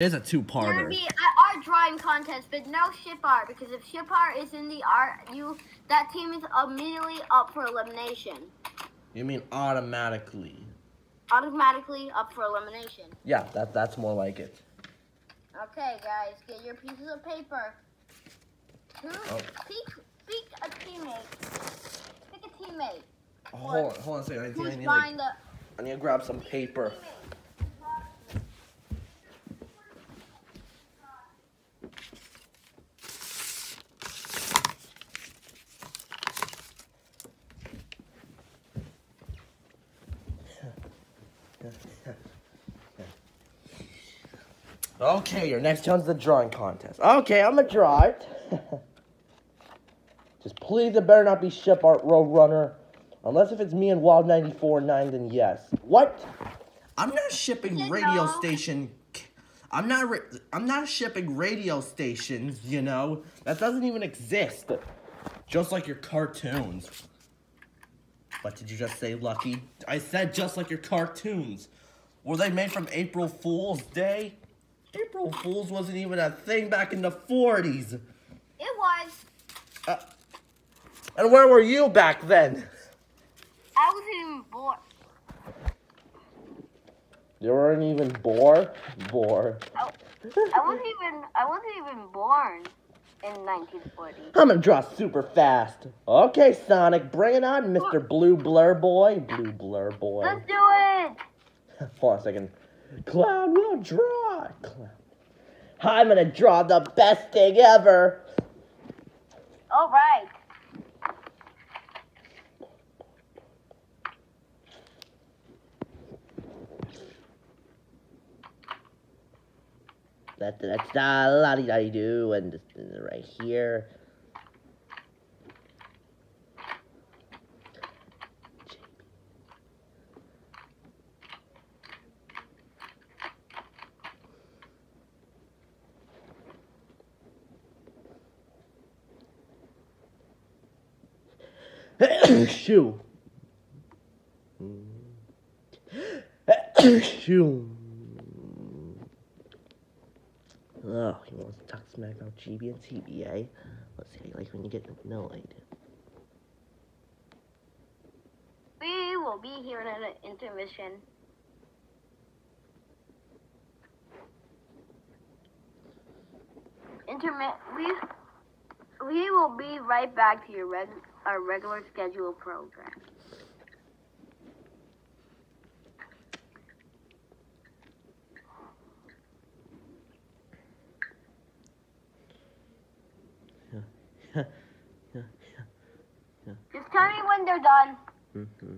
It's a two-parter. would be an art drawing contest, but no ship art because if ship art is in the art, you that team is immediately up for elimination. You mean automatically? Automatically up for elimination. Yeah, that that's more like it. Okay, guys, get your pieces of paper. Who? Oh. Pick, pick a teammate. Pick a teammate. Oh, hold on, hold on a second. I think I need, like, the I need to grab some paper. Okay, your next one's the drawing contest. Okay, I'm gonna draw it. Just please, it better not be Ship Art Roadrunner. Unless if it's me and Wild 94 9, then yes. What? I'm not shipping You radio know. station. I'm not. I'm not shipping radio stations. You know that doesn't even exist. Just like your cartoons. What did you just say, Lucky? I said just like your cartoons. Were they made from April Fool's Day? April Fool's wasn't even a thing back in the 40s. It was. Uh, and where were you back then? I wasn't even born. You weren't even born? Bore. I, I wasn't even. I wasn't even born in 1940. I'm gonna draw super fast. Okay, Sonic, bring it on, Mr. Blue Blur Boy. Blue Blur Boy. Let's do it. Hold on a second. Clown will draw. Clown. I'm gonna draw the best thing ever. All right. That that's da la di da do and this is right here. Shoo. Shoo. Oh, he wants to talk smack about GB and TBA. Let's see, like when you get annoyed. We will be here in an intermission. Intermit. We we will be right back to your reg, our regular schedule program. Just tell me when they're done. mm-hmm. Oh.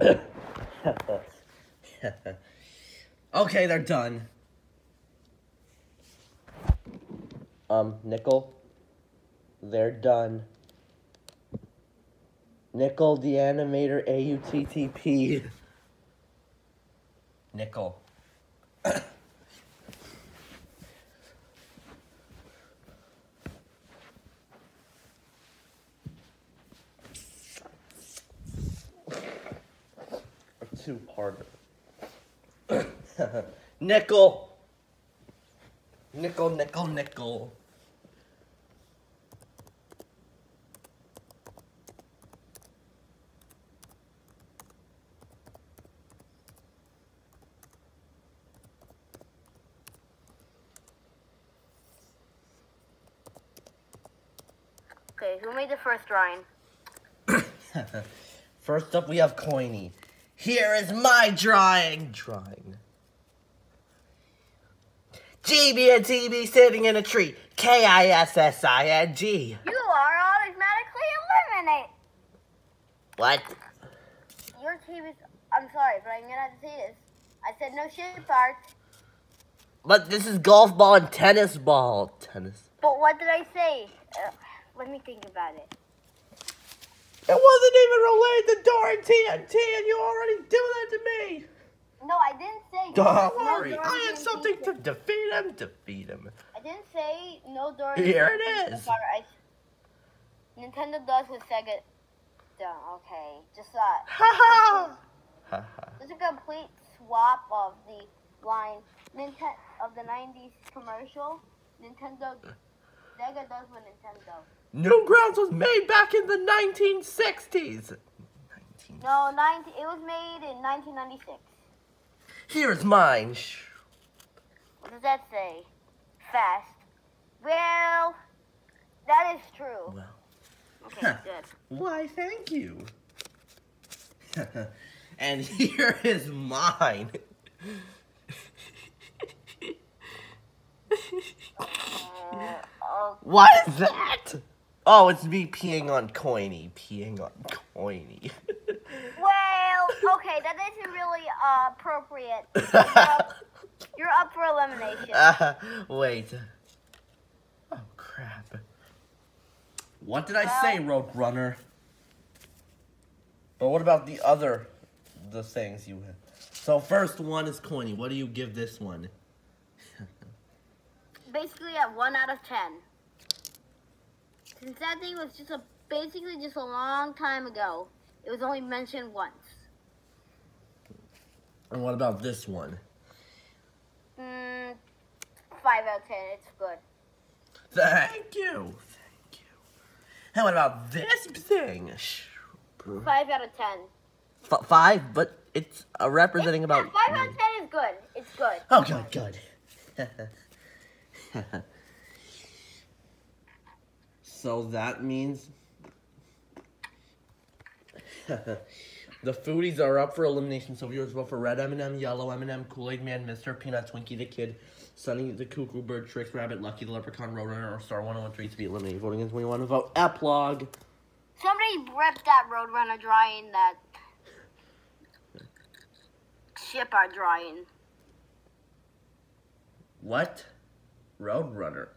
okay, they're done. Um, Nickel, they're done. Nickel, the animator, AUTTP. Nickel. Two-parter. nickel. Nickel, nickel, nickel. Okay, who made the first drawing? First up, we have Coiny. Here is my drawing. Drawing. GB and TB sitting in a tree. K I S S I N G. You are automatically eliminated. What? Your team is. I'm sorry, but I'm gonna have to say this. I said no shit parts. But this is golf ball and tennis ball. Tennis. But what did I say? Uh, let me think about it. It wasn't even related to Dora TNT, and you already do that to me. No, I didn't say. Don't no worry, Dora I had something to defeat him. Defeat him. I didn't say no Dora. Here it is. Nintendo does with Sega. Done. Okay, just that. Uh, ha ha. Ha ha. There's a complete swap of the line Nintendo of the '90s commercial. Nintendo. Uh. Sega does with Nintendo. Newgrounds was made back in the 1960s. 19. No, 90. It was made in 1996. Here's mine. What does that say? Fast. Well, that is true. Well, Okay, good. why, thank you. and here is mine. Uh, oh, What is that? Oh, it's me peeing on Coiny. Peeing on Coiny. well, okay, that isn't really uh, appropriate. You're up, you're up for elimination. uh, wait. Oh, crap. What did I say, Roadrunner? But what about the other, the things you have? So first one is Coiny. What do you give this one? Basically, at one out of ten. Since that thing was just a basically just a long time ago, it was only mentioned once. And what about this one? Mm, five out of ten. It's good. Thank you. Thank you. And what about this thing? Five out of ten. F- five, but it's uh, representing about. Yeah, five out of ten is good. It's good. Oh, good, good. so that means the foodies are up for elimination. So viewers vote for Red M&M, Yellow M&M, Kool-Aid Man, Mr. Peanut, Twinkie the Kid, Sonny the Cuckoo Bird, Trix Rabbit, Lucky the Leprechaun, Roadrunner, or Star 1013 to be eliminated. Voting you want to vote. Eplog. Somebody ripped that Roadrunner drying that ship are drying. What? Roadrunner.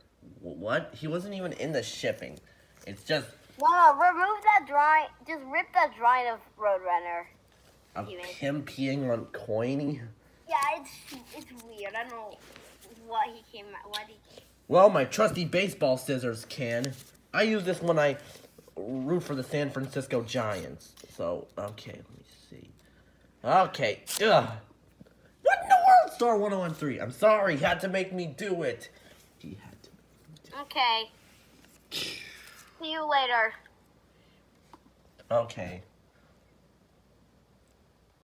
Wh- What? He wasn't even in the shipping. It's just No, remove that drawing. Just rip that drawing of Roadrunner. of him peeing on Coiny. Yeah, it's it's weird. I don't know what he came. What he. Came. Well, my trusty baseball scissors can. I use this when I root for the San Francisco Giants. So, okay, let me see. Okay, ugh. What in the world, Star 1013? I'm sorry, he had to make me do it. He had. Okay. See you later. Okay.